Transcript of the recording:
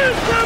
It's